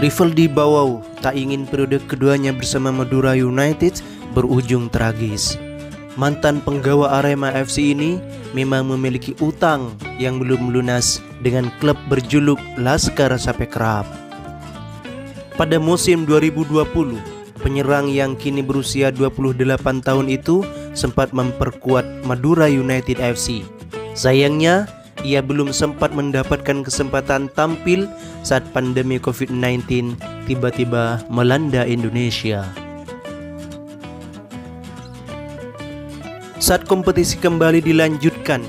Rivaldi Bawau tak ingin periode keduanya bersama Madura United berujung tragis. Mantan penggawa Arema FC ini memang memiliki utang yang belum lunas dengan klub berjuluk Laskar Sapekrab. Pada musim 2020, penyerang yang kini berusia 28 tahun itu sempat memperkuat Madura United FC. Sayangnya, ia belum sempat mendapatkan kesempatan tampil saat pandemi COVID-19 tiba-tiba melanda Indonesia. Saat kompetisi kembali dilanjutkan,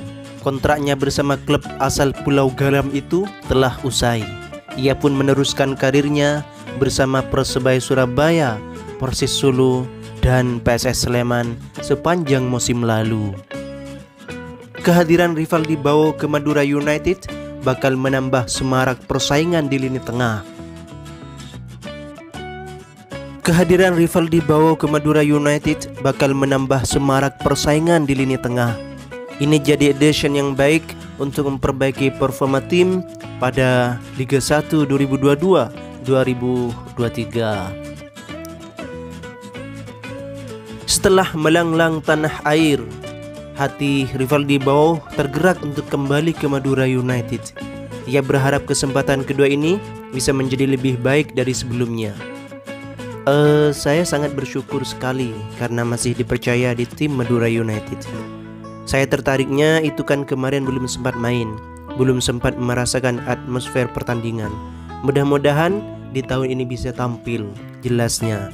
kontraknya bersama klub asal Pulau Garam itu telah usai. Ia pun meneruskan karirnya bersama Persebaya Surabaya, Persis Solo, dan PSS Sleman sepanjang musim lalu. Kehadiran rival di ke Madura United bakal menambah semarak persaingan di lini tengah. Kehadiran rival di ke Madura United bakal menambah semarak persaingan di lini tengah. Ini jadi addition yang baik untuk memperbaiki performa tim pada Liga 1 2022-2023. Setelah melanglang tanah air hati Rivaldi Bau tergerak untuk kembali ke Madura United. Ia berharap kesempatan kedua ini bisa menjadi lebih baik dari sebelumnya. Uh, saya sangat bersyukur sekali karena masih dipercaya di tim Madura United. Saya tertariknya itu kan kemarin belum sempat main, belum sempat merasakan atmosfer pertandingan. Mudah-mudahan di tahun ini bisa tampil jelasnya.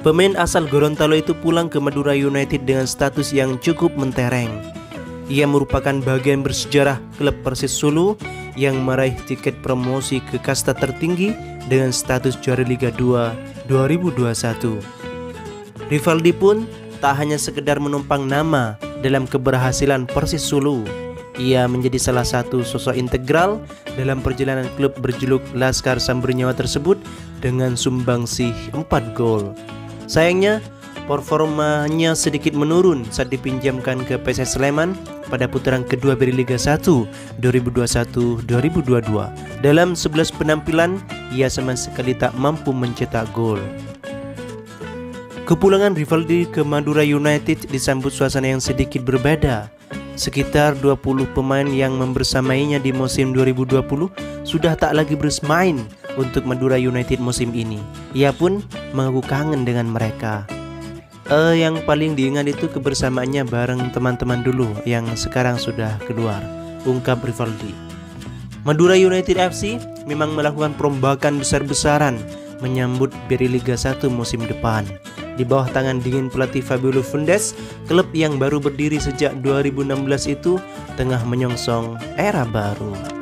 Pemain asal Gorontalo itu pulang ke Madura United dengan status yang cukup mentereng. Ia merupakan bagian bersejarah klub Persis Solo yang meraih tiket promosi ke kasta tertinggi dengan status juara Liga 2 2021. Rivaldi pun tak hanya sekedar menumpang nama dalam keberhasilan Persis Solo, ia menjadi salah satu sosok integral dalam perjalanan klub berjuluk Laskar Sambernyawa tersebut dengan sumbangsih 4 gol. Sayangnya, performanya sedikit menurun saat dipinjamkan ke PSS Sleman pada putaran kedua dari Liga 1 2021-2022. Dalam 11 penampilan, ia sama sekali tak mampu mencetak gol. Kepulangan Rivaldi ke Madura United disambut suasana yang sedikit berbeda. Sekitar 20 pemain yang membersamainya di musim 2020 sudah tak lagi bermain untuk Madura United musim ini. Ia pun mengaku kangen dengan mereka. Uh, yang paling diingat itu kebersamaannya bareng teman-teman dulu yang sekarang sudah keluar, ungkap Rivaldi. Madura United FC memang melakukan perombakan besar-besaran menyambut Liga 1 musim depan. Di bawah tangan dingin pelatih Fabio Fundes, klub yang baru berdiri sejak 2016 itu tengah menyongsong era baru.